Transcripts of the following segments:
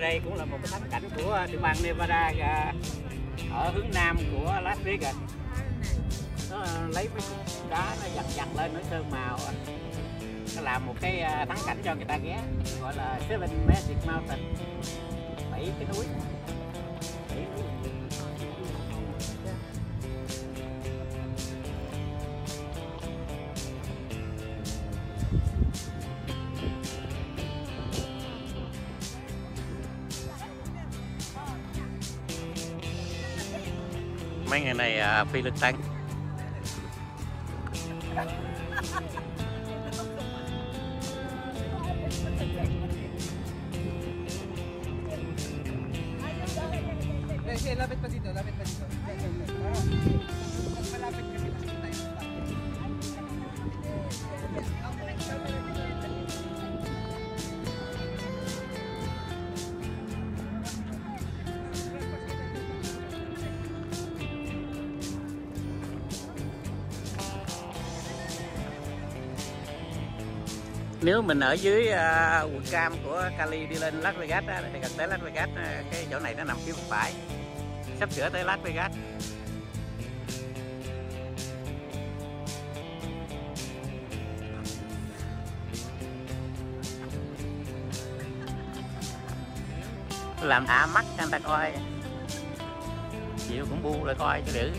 nơi đây cũng là một cái thắng cảnh của tiểu bang Nevada ở hướng nam của Las Vegas. Nó lấy mấy đá nó dặn dặn lên nó sơn màu à. nó làm một cái à, thắng cảnh cho người ta ghé, gọi là Seven Magic Mountain. Bảy cái núi. Mấy ngày này à, phi lực tăng. nếu mình ở dưới à, uh, quần cam của Cali đi lên Las Vegas thì gần tới Las Vegas cái chỗ này nó nằm phía bên phải. Sắp sửa tới Las Vegas. Làm thả mắt anh ta coi. Chịu cũng bu lại coi cho nữ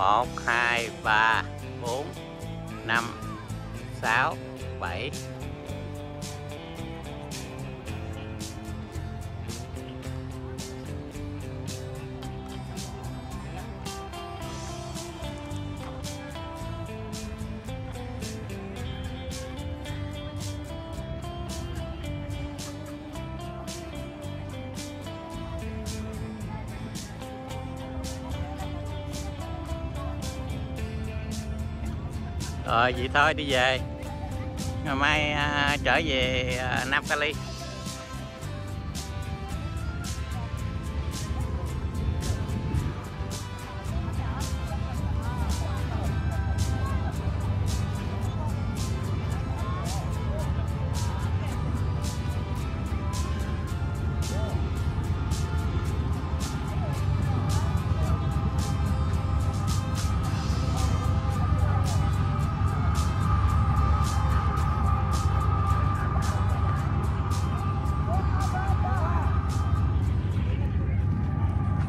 1 2 3 4 5 6 7 rồi vậy thôi đi về. Ngày mai à, trở về à, Nam Cali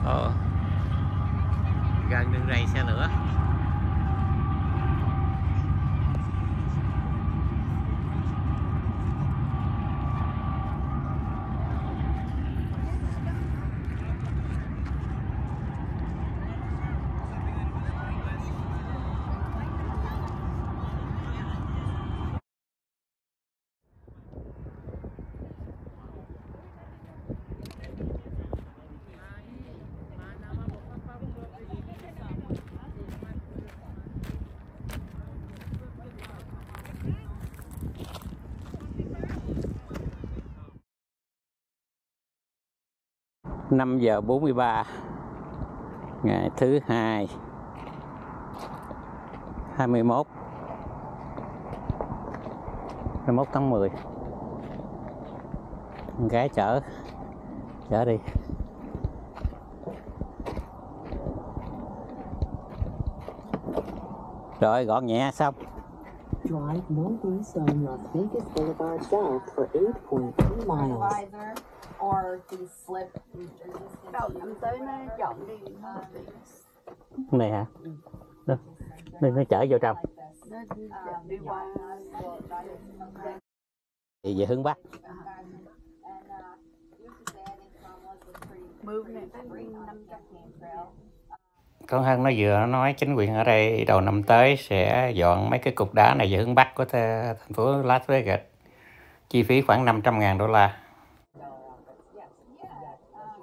ờ, gần đường ray xe lửa. Năm giờ 43 ngày thứ hai 21 21 tháng 10 Con gái chở chở đi. Rồi gọn nhẹ xong. Drive northeast on Las Vegas Boulevard South for 8.2 miles. Đầu năm tới nó chọn đi. Này hả? Nó, nó, nó chở vô trong. Thì về hướng bắc. Con Hân nó vừa nói chính quyền ở đây đầu năm tới sẽ dọn mấy cái cục đá này về hướng bắc của thành phố Las Vegas. Chi phí khoảng 500 ngàn đô la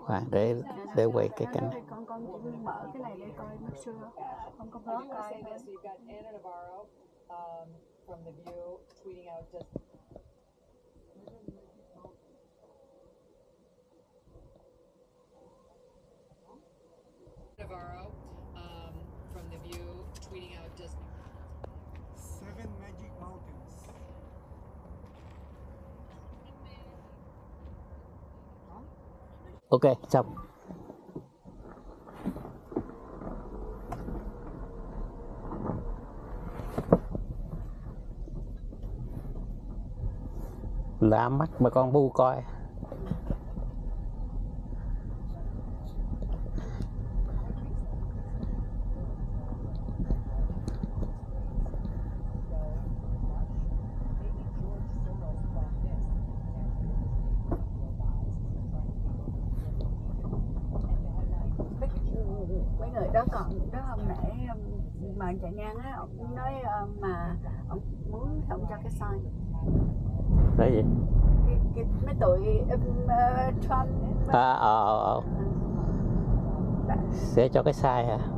và để để quay cái cảnh này. con con chỉ mở cái này để coi nó xưa không có coi from The View tweeting out just Navarro um, from The View tweeting out just Seven Magic Mountains ok xong lạ mắt mà con bu coi mấy người đó hôm nãy um, mà chạy ngang á ông nói um, mà ông muốn ông cho cái sign. Đấy gì? Cái, cái mấy tụi um, uh, Trump à, ờ, ờ, ờ. sẽ cho cái sai hả? Thank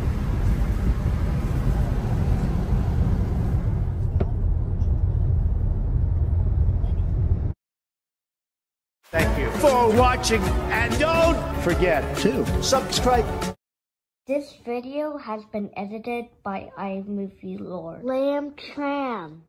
for watching and don't forget to subscribe. This video has been edited by iMovie Lord. Lamb Tram.